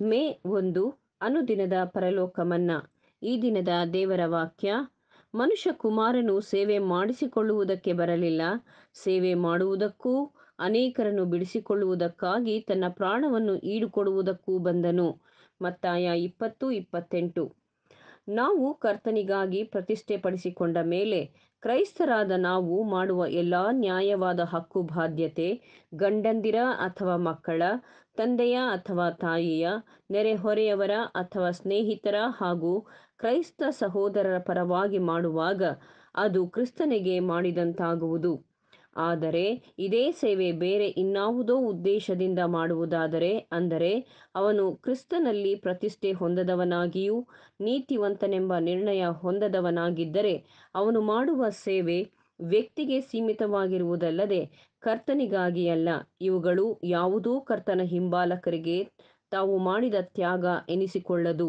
ಮೇ ಒಂದು ಅನುದಿನದ ಪರಲೋಕ ಮನ್ನಾ ಈ ದಿನದ ದೇವರ ವಾಕ್ಯ, ಮನುಷ್ಯ ಕುಮಾರನು ಸೇವೆ ಮಾಡಿಸಿಕೊಳ್ಳುವುದಕ್ಕೆ ಬರಲಿಲ್ಲ. ಸೇವೆ ಮಾಡುವುದಕ್ಕೂ, ಅನೇಕರನ್ನು ಬಿಡಿಸಿಕೊಳ್ಳುವುದಕ್ಕಾಗಿ ತನ್ನ ಪ್ರಾಣವನ್ನು ಈಡುಕೊಡುವುದಕ್ಕೂ ಬಂದನು. ಮತ್ತಾಯ ಇಪ್ಪತ್ತು, ಇಪ್ಪತ್ತೆಂಟು. ನಾವು ಕರ್ತನಿಗಾಗಿ ಪ್ರತಿಷ್ಠೆಪಡಿಸಿಕೊಂಡ ಮೇಲೆ ಕ್ರೈಸ್ತರಾದ ನಾವು ಮಾಡುವ ಎಲ್ಲ ನ್ಯಾಯವಾದ ಹಕ್ಕು, ಬಾಧ್ಯತೆ, ಗಂಡಂದಿರ ಅಥವಾ ಮಕ್ಕಳ, ತಂದೆಯ ಅಥವಾ ತಾಯಿಯ, ನೆರೆಹೊರೆಯವರ ಅಥವಾ ಸ್ನೇಹಿತರ ಹಾಗೂ ಕ್ರೈಸ್ತ ಸಹೋದರರ ಪರವಾಗಿ ಮಾಡುವಾಗ ಅದು ಕ್ರಿಸ್ತನಿಗೆ ಮಾಡಿದಂತಾಗುವುದು. ಆದರೆ ಇದೇ ಸೇವೆ ಬೇರೆ ಇನ್ನಾವುದೋ ಉದ್ದೇಶದಿಂದ ಮಾಡುವುದಾದರೆ, ಅಂದರೆ ಅವನು ಕ್ರಿಸ್ತನಲ್ಲಿ ಪ್ರತಿಷ್ಠೆ ಹೊಂದದವನಾಗಿಯೂ ನೀತಿವಂತನೆಂಬ ನಿರ್ಣಯ ಹೊಂದದವನಾಗಿದ್ದರೆ ಅವನು ಮಾಡುವ ಸೇವೆ ವ್ಯಕ್ತಿಗೆ ಸೀಮಿತವಾಗಿರುವುದಲ್ಲದೆ ಕರ್ತನಿಗಾಗಿ ಅಲ್ಲ ಇವುಗಳು ಯಾವುದೂ ಕರ್ತನ ಹಿಂಬಾಲಕರಿಗೆ ತಾವು ಮಾಡಿದ ತ್ಯಾಗ ಎನಿಸಿಕೊಳ್ಳದು.